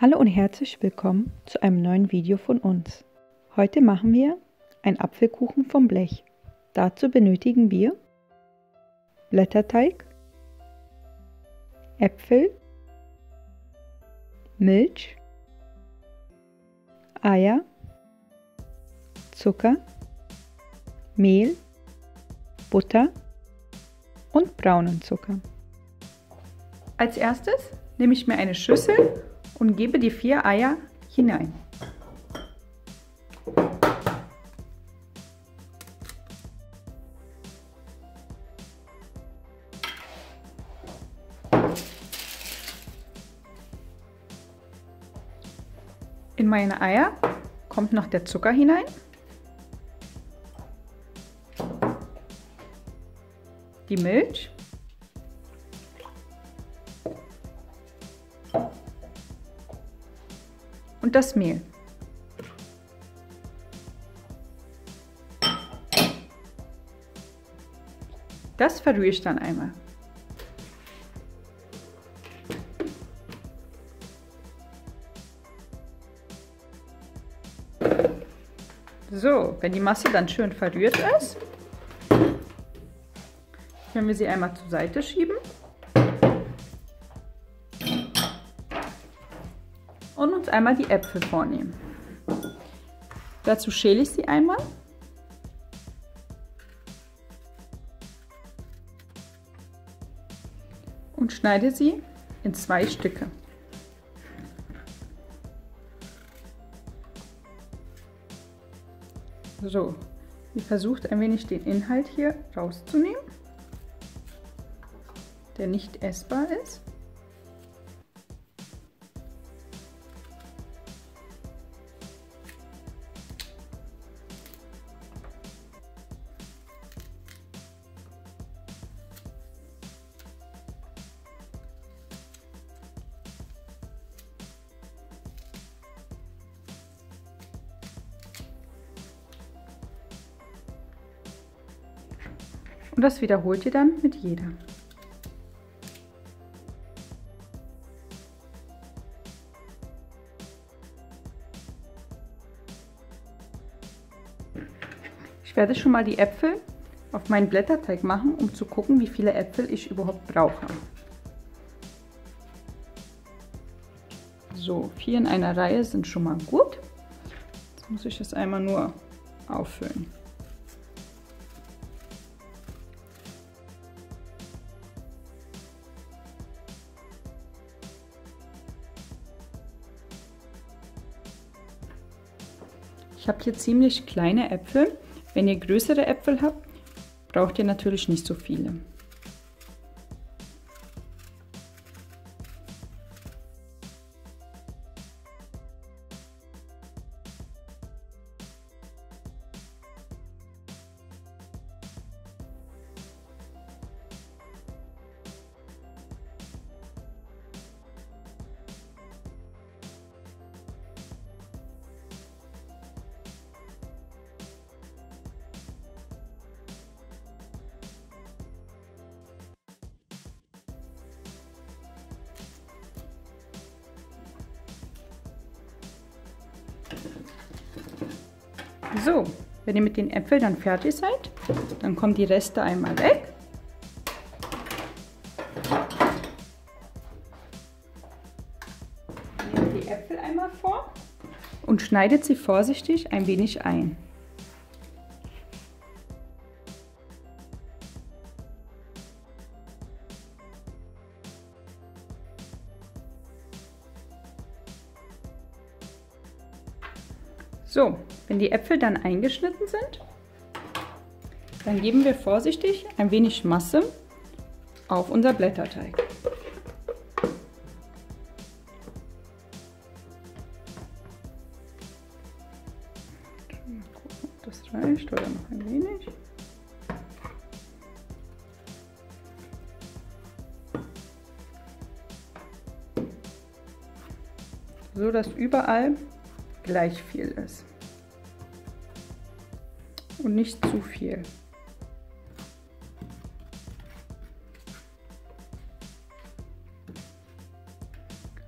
Hallo und herzlich willkommen zu einem neuen Video von uns. Heute machen wir einen Apfelkuchen vom Blech. Dazu benötigen wir Blätterteig, Äpfel, Milch, Eier, Zucker, Mehl, Butter und braunen Zucker. Als erstes nehme ich mir eine Schüssel und gebe die vier Eier hinein. In meine Eier kommt noch der Zucker hinein. Die Milch. Und das Mehl. Das verrühre ich dann einmal. So, wenn die Masse dann schön verrührt ist, können wir sie einmal zur Seite schieben. Einmal die Äpfel vornehmen. Dazu schäle ich sie einmal. Und schneide sie in zwei Stücke. So, ihr versucht ein wenig den Inhalt hier rauszunehmen, der nicht essbar ist. Und das wiederholt ihr dann mit jeder. Ich werde schon mal die Äpfel auf meinen Blätterteig machen, um zu gucken, wie viele Äpfel ich überhaupt brauche. So, vier in einer Reihe sind schon mal gut. Jetzt muss ich es einmal nur auffüllen. Ich habe hier ziemlich kleine Äpfel. Wenn ihr größere Äpfel habt, braucht ihr natürlich nicht so viele. So, wenn ihr mit den Äpfeln dann fertig seid, dann kommen die Reste einmal weg. Nehmt die Äpfel einmal vor und schneidet sie vorsichtig ein wenig ein. So, wenn die Äpfel dann eingeschnitten sind, dann geben wir vorsichtig ein wenig Masse auf unser Blätterteig. Mal gucken, ob das reicht oder noch ein wenig. So dass überall gleich viel ist. Und nicht zu viel.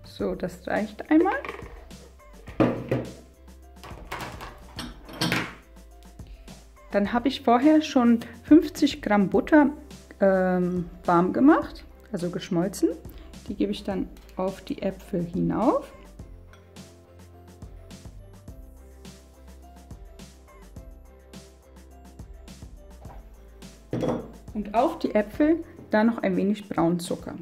So, das reicht einmal. Dann habe ich vorher schon 50 Gramm Butter ähm, warm gemacht, also geschmolzen. Die gebe ich dann auf die Äpfel hinauf. Und auf die Äpfel dann noch ein wenig Braunzucker.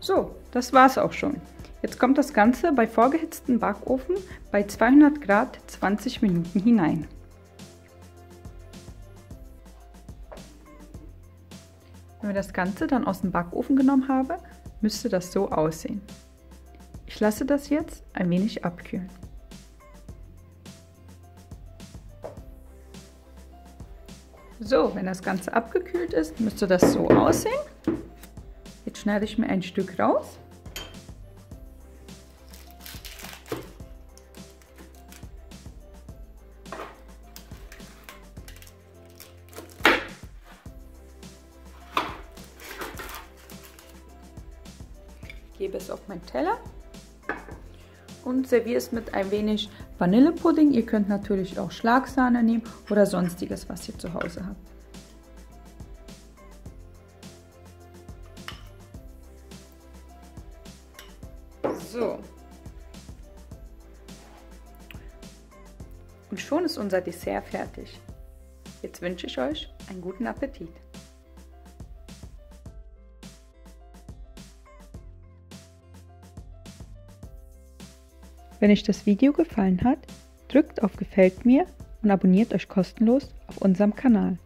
So, das war's auch schon. Jetzt kommt das Ganze bei vorgehitzten Backofen bei 200 Grad 20 Minuten hinein. Wenn wir das Ganze dann aus dem Backofen genommen haben, müsste das so aussehen. Lasse das jetzt ein wenig abkühlen. So, wenn das Ganze abgekühlt ist, müsste das so aussehen. Jetzt schneide ich mir ein Stück raus. Gebe es auf meinen Teller und serviere es mit ein wenig Vanillepudding. Ihr könnt natürlich auch Schlagsahne nehmen oder sonstiges, was ihr zu Hause habt. So. Und schon ist unser Dessert fertig. Jetzt wünsche ich euch einen guten Appetit. Wenn euch das Video gefallen hat, drückt auf Gefällt mir und abonniert euch kostenlos auf unserem Kanal.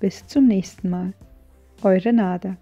Bis zum nächsten Mal. Eure Nada.